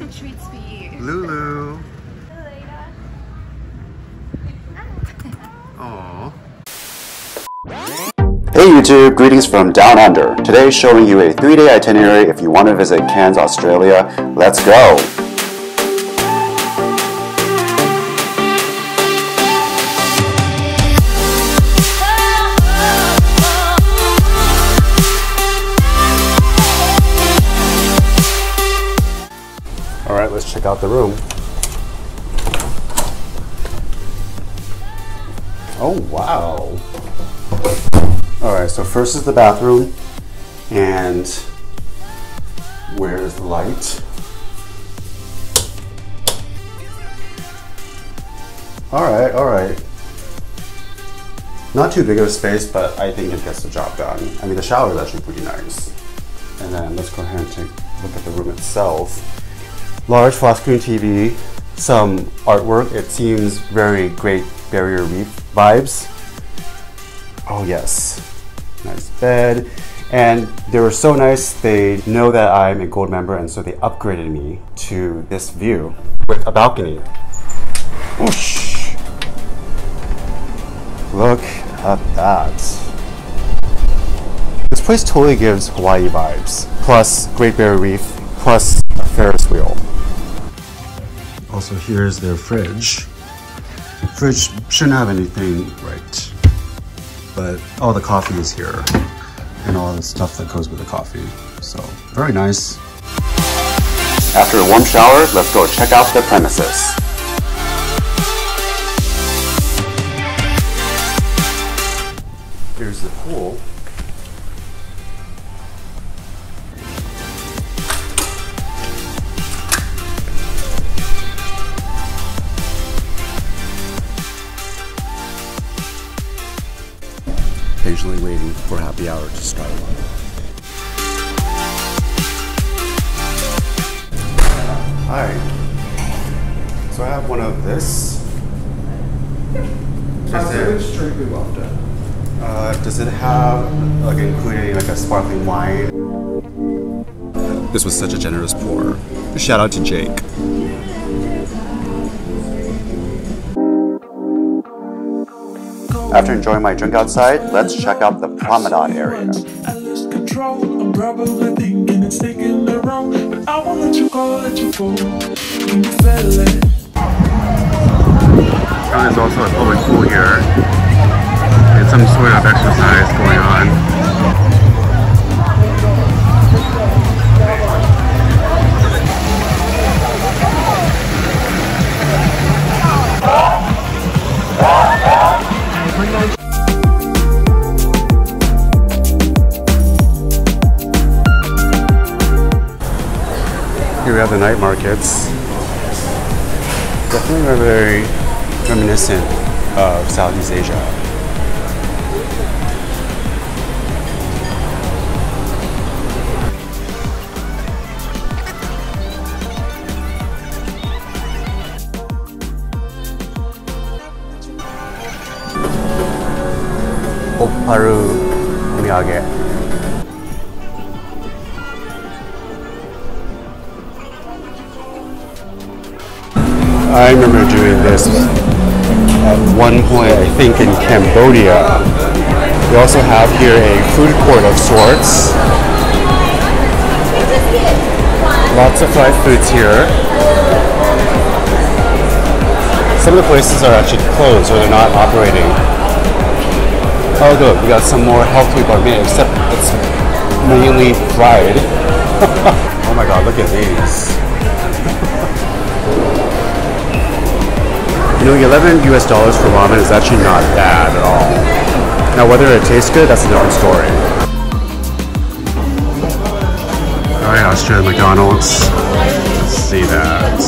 lots of treats for you. Lulu. Aww. Hey YouTube, greetings from Down Under. Today showing you a three-day itinerary if you want to visit Cairns, Australia. Let's go! Check out the room. Oh, wow. Alright, so first is the bathroom. And where's the light? Alright, alright. Not too big of a space, but I think it gets the job done. I mean, the shower is actually pretty nice. And then let's go ahead and take a look at the room itself large flat screen TV, some artwork. It seems very Great Barrier Reef vibes. Oh yes, nice bed. And they were so nice, they know that I'm a gold member and so they upgraded me to this view with a balcony. Whoosh. Look at that. This place totally gives Hawaii vibes, plus Great Barrier Reef, plus a Ferris wheel. Also, here's their fridge. Fridge shouldn't have anything right, but all the coffee is here and all the stuff that goes with the coffee. So, very nice. After a warm shower, let's go check out the premises. Here's the pool. Patiently waiting for happy hour to start. Hi. So I have one of this. Does it, Which drink we want to? uh, does it have like including like a sparkling wine? This was such a generous pour. Shout out to Jake. After enjoying my drink outside, let's check out the promenade area. It's. There's also a public pool here. And some sort of exercise going on. Markets. Definitely very reminiscent of Southeast Asia. Opparu omiyage. I remember doing this at one point, I think in Cambodia. We also have here a food court of sorts. Lots of fried foods here. Some of the places are actually closed or they're not operating. Oh good, we got some more healthy gourmet, except it's mainly fried. oh my god, look at these. You know, 11 US dollars for ramen is actually not bad at all. Now, whether it tastes good, that's a different story. Alright, Australian McDonald's. Let's see that.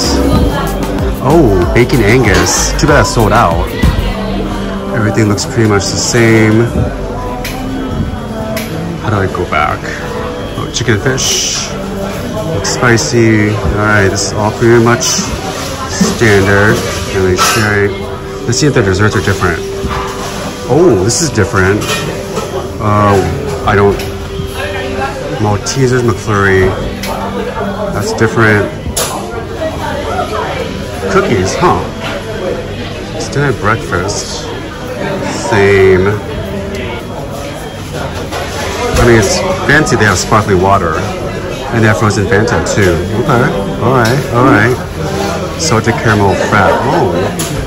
Oh, Bacon Angus. Too bad it's sold out. Everything looks pretty much the same. How do I go back? Oh, chicken and fish. Looks spicy. Alright, this is all pretty much standard. Let's see if the desserts are different. Oh, this is different. Uh, I don't. Maltesers McFlurry. That's different. cookies, huh? Standard breakfast. Same. I mean, it's fancy they have sparkling water. And they have frozen Fanta too. Okay, alright, alright. Salted caramel frap. Oh.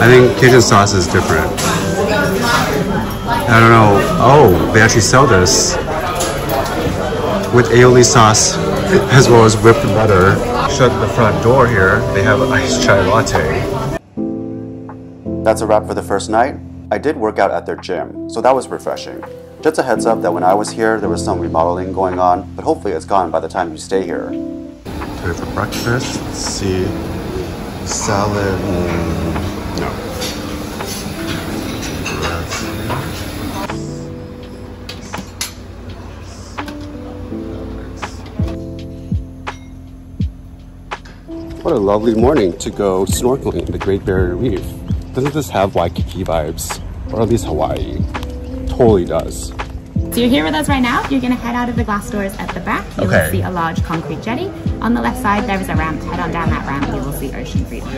I think Cajun sauce is different. I don't know. Oh, they actually sell this with aioli sauce as well as whipped butter. Shut the front door here. They have iced chai latte. That's a wrap for the first night. I did work out at their gym, so that was refreshing. Just a heads up that when I was here, there was some remodeling going on, but hopefully it's gone by the time you stay here. Time for breakfast. Let's see. Salad. mm, no. What a lovely morning to go snorkeling in the Great Barrier Reef. Doesn't this have Waikiki vibes? Or at least Hawaii? Totally does. So you're here with us right now. You're going to head out of the glass doors at the back. You Okay. will see a large concrete jetty. On the left side, there is a ramp. Head on down that ramp. You will see Ocean Freedom.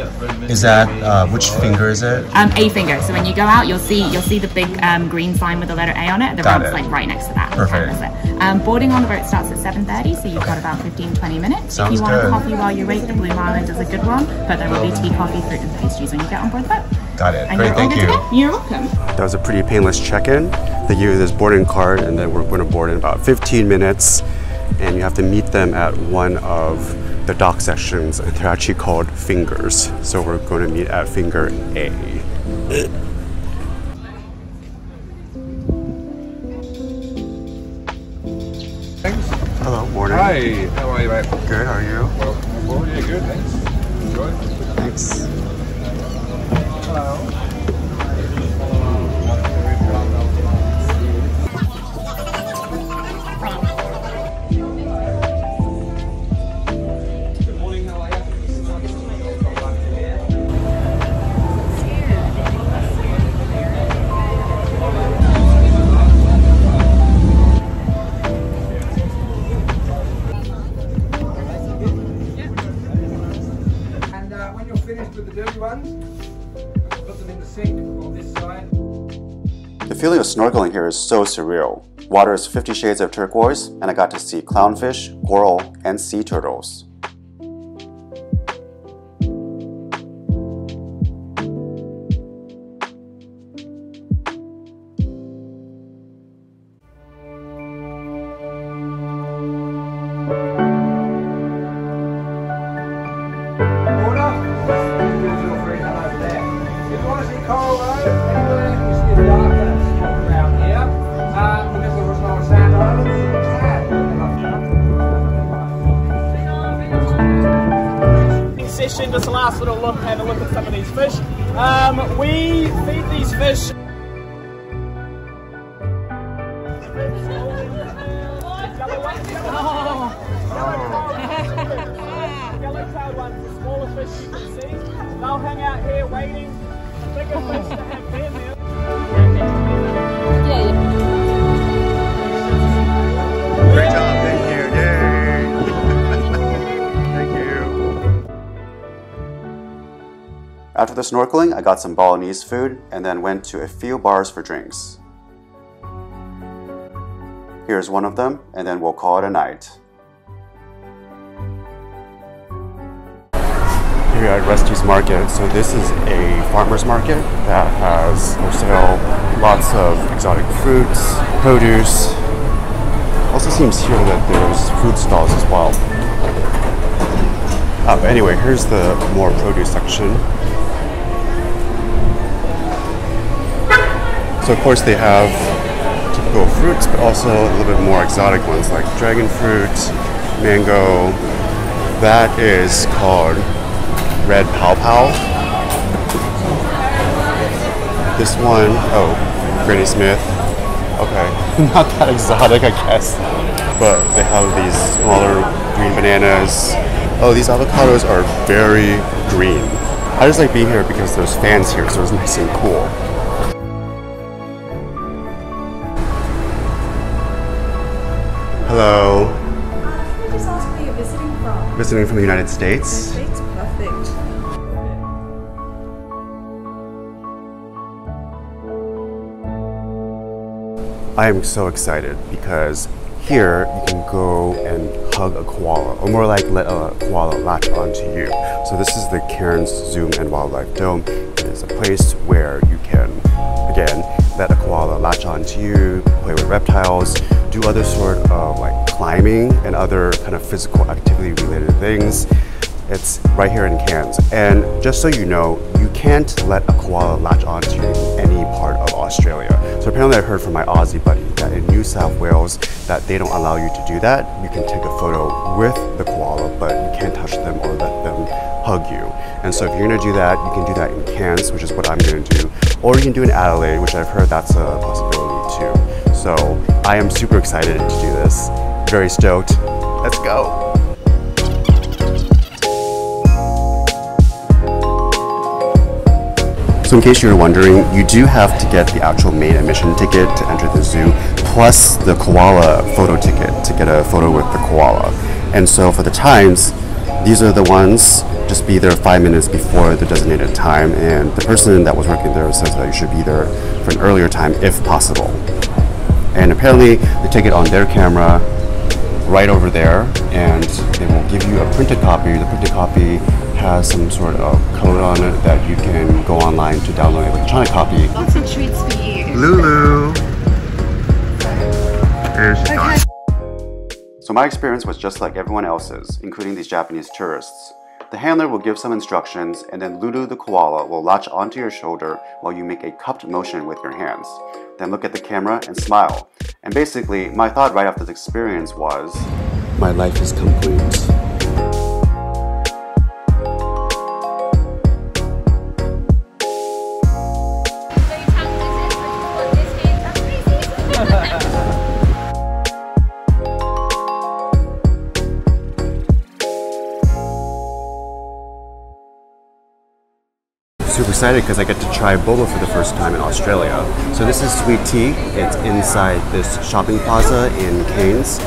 Is that, uh, which finger is it? Um, a finger. So when you go out, you'll see you'll see the big um, green sign with the letter A on it. The Got ramp's it. like right next to that. Perfect. Um, boarding on the boat starts at 7:30, so you've got about 15, 20 minutes. Sounds if you want good. a coffee while you wait, the Blue Island is a good one, but there will be tea, coffee, fruit, and pastries when you get on board the boat. Got it. And Great, thank oh, you. to. You're welcome. That was a pretty painless check-in. They give you this boarding card and then we're going to board in about 15 minutes and you have to meet them at one of the dock sections and they're actually called fingers. So we're going to meet at finger A. Thanks. Hello, morning. Hi, how are you, mate? Good, how are you? Welcome aboard. Yeah, good, thanks. Enjoy. Thanks. And The feeling of snorkeling here is so surreal. Water is 50 shades of turquoise, and I got to see clownfish, coral, and sea turtles. If you want to see coral though, anywhere you see a darker around here, uh, because there was no sand islands, it's had. session, just a last little look, have a look at some of these fish. Um, we feed these fish. Yellow ones, Yellow-tailed ones, the smaller fish you can see. They'll hang out here waiting After the snorkeling, I got some Balinese food and then went to a few bars for drinks. Here's one of them, and then we'll call it a night. Here at Rusty's Market, so this is a farmer's market that has for sale lots of exotic fruits, produce, also seems here that there's food stalls as well. Uh, but anyway, here's the more produce section. So of course they have typical fruits, but also a little bit more exotic ones like dragon fruit, mango. That is called red pow pow. This one, oh, Granny Smith. Okay, not that exotic, I guess. But they have these smaller green bananas. Oh, these avocados are very green. I just like being here because there's fans here, so it's nice and cool. Hello. visiting from Visiting from the United States. It's perfect. I am so excited because here you can go and hug a koala, or more like let a koala latch onto you. So this is the Cairns Zoo and Wildlife Dome. It is a place where you can, again, let a koala latch onto you, play with reptiles, do other sort of like climbing and other kind of physical activity related things. It's right here in Cairns. And just so you know, you can't let a koala latch onto you Australia. So apparently I heard from my Aussie buddy that in New South Wales that they don't allow you to do that. You can take a photo with the koala, but you can't touch them or let them hug you. And so if you're gonna do that, you can do that in Cairns, which is what I'm gonna do, or you can do in Adelaide, which I've heard that's a possibility too. So I am super excited to do this. Very stoked. Let's go. So in case you're wondering, you do have to get the actual main admission ticket to enter the zoo, plus the koala photo ticket to get a photo with the koala. And so for the times, these are the ones, just be there five minutes before the designated time, and the person that was working there says that you should be there for an earlier time if possible. And apparently they take it on their camera right over there and they will give you a printed copy. The printed copy has some sort of code on it that you can go online to download an electronic copy. Lots of treats for you. Lulu! There she goes. So my experience was just like everyone else's, including these Japanese tourists. The handler will give some instructions, and then Lulu the koala will latch onto your shoulder while you make a cupped motion with your hands. Then look at the camera and smile. And basically, my thought right after the experience was, My life is complete. Super excited because I get to try boba for the first time in Australia. So this is Sweet Tea. It's inside this shopping plaza in Cairns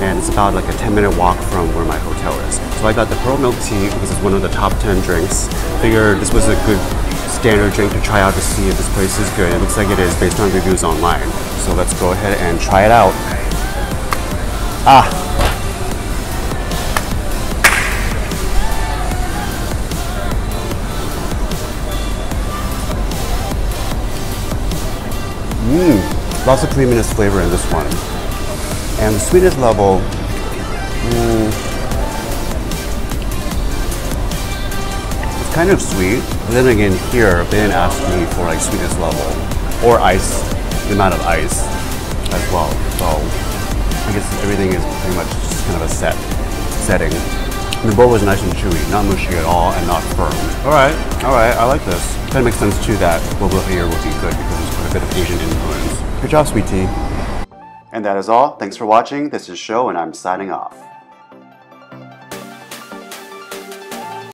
and it's about like a 10 minute walk from where my hotel is. So I got the pearl milk tea because it's one of the top 10 drinks. Figured this was a good standard drink to try out to see if this place is good. It looks like it is based on reviews online. So let's go ahead and try it out. Ah, Mmm, lots of creaminess flavor in this one. And the sweetness level, mm, it's kind of sweet. But then again, here they didn't ask me for like sweetness level or ice, the amount of ice as well. So I guess everything is pretty much just kind of a set setting. The bowl was nice and chewy, not mushy at all, and not firm. All right, all right, I like this. Kind of makes sense too that boba here would be good because there's quite a bit of Asian influence. Good job, sweet tea. And that is all. Thanks for watching. This is Sho, and I'm signing off.